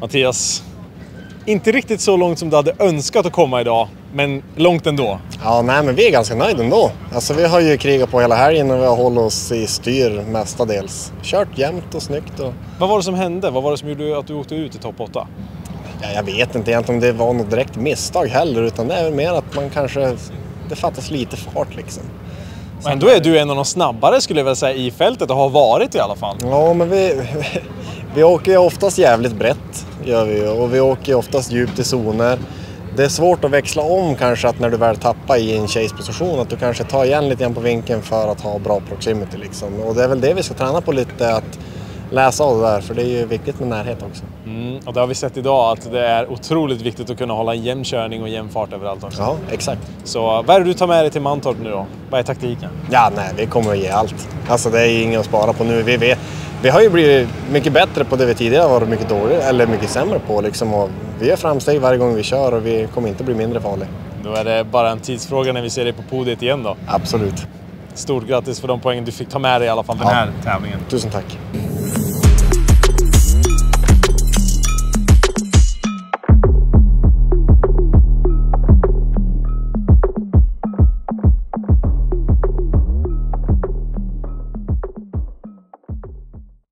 Mattias, inte riktigt så långt som du hade önskat att komma idag, men långt ändå. Ja, nej, men vi är ganska nöjda ändå. Alltså, vi har ju krigat på hela helgen och vi har hållit oss i styr mestadels. Kört jämnt och snyggt. Och... Vad var det som hände? Vad var det som gjorde att du åkte ut i topp 8? Ja, jag vet inte egentligen om det var något direkt misstag heller, utan det är väl mer att man kanske... Det fattas lite fart liksom. Men då är du en av de snabbare skulle jag vilja säga i fältet och har varit i alla fall. Ja, men vi, vi åker ju oftast jävligt brett gör vi ju, och vi åker ju oftast djupt i zoner. Det är svårt att växla om kanske att när du väl tappar i en chase-position att du kanske tar igen lite grann på vinkeln för att ha bra proximity liksom. Och det är väl det vi ska träna på lite, att läsa av det där, för det är ju viktigt med närhet också. Mm, och det har vi sett idag att det är otroligt viktigt att kunna hålla en jämn körning och jämn fart överallt också. Ja, exakt. Så vad är det du tar med dig till Mantorp nu då? Vad är taktiken? Ja, nej, vi kommer att ge allt. Alltså det är inget att spara på nu. Vi, vet, vi har ju blivit mycket bättre på det vi tidigare varit mycket dåliga, eller mycket sämre på liksom. Och vi gör framsteg varje gång vi kör och vi kommer inte bli mindre farliga. Då är det bara en tidsfråga när vi ser dig på podiet igen då. Absolut. Stort grattis för de poäng du fick ta med dig i alla fall den Ja. här tävlingen. Tusen tack.